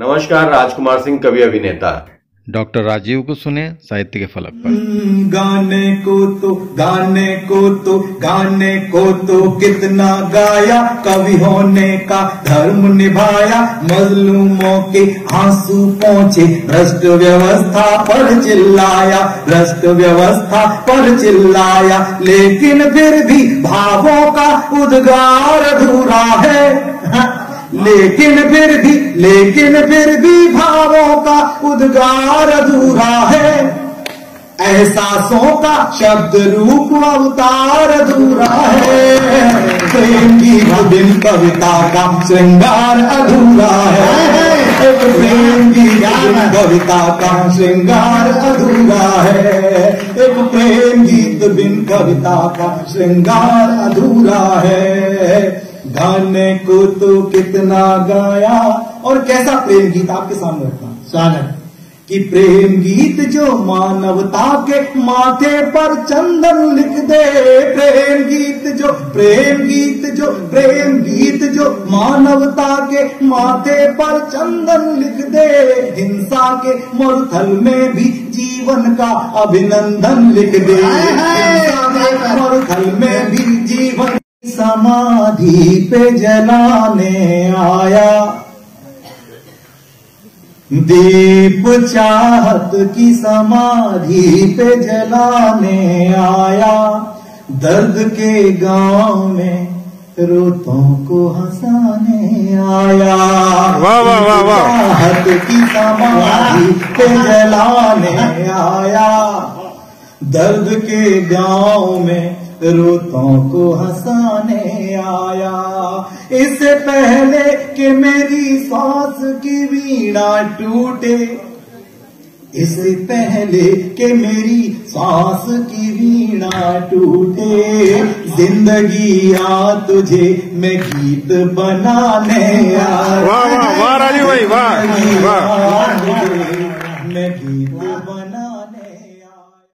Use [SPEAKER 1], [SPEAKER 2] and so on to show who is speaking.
[SPEAKER 1] नमस्कार राजकुमार सिंह कवि अभिनेता।
[SPEAKER 2] डॉक्टर राजीव को सुने साहित्य के फलक पर।
[SPEAKER 3] गाने को तो गाने को तो गाने को तो कितना गाया कवि होने का धर्म निभाया मजलूमों के आँसू पहुँचे भ्रष्ट व्यवस्था पर चिल्लाया भ्रष्ट व्यवस्था पर चिल्लाया लेकिन फिर भी भावों का उद्गार अधूरा है। लेकिन फिर भी, लेकिन फिर भी भावों का उद्गार अधूरा है। एहसासों का शब्द रूप अवतार अधूरा है। प्रेम की दिन कविता का श्रृंगार अधूरा है। प्रेम की दिन कविता का श्रृंगार अधूरा है। एक प्रेम गीत बिन कविता का श्रृंगार अधूरा है। गाने को तो कितना गाया और कैसा प्रेम गीत आपके सामने रखा? स्वागत कि प्रेम गीत जो मानवता के माथे पर चंदन लिख दे प्रेम गीत जो प्रेम गीत जो प्रेम गीत जो मानवता के माथे पर चंदन लिख दे हिंसा के मरुथल में भी जीवन का अभिनंदन लिख दे। हिंसा के मरुथल में समाधि पे जलाने आया। दीप चाहत की समाधि पे जलाने आया। दर्द के गाँव में रोतों को हंसाने आया।
[SPEAKER 2] वाह, वाह, वाह, वाह।
[SPEAKER 3] चाहत की समाधि पे जलाने आया। दर्द के गाँव में रूतों को हंसाने आया। इससे पहले कि मेरी सांस की वीणा टूटे इससे पहले कि मेरी सांस की वीणा टूटे। ज़िंदगी या तुझे मैं गीत बनाने आया
[SPEAKER 2] वाह वाह वाह राजू भाई वाह वाह। मैं गीत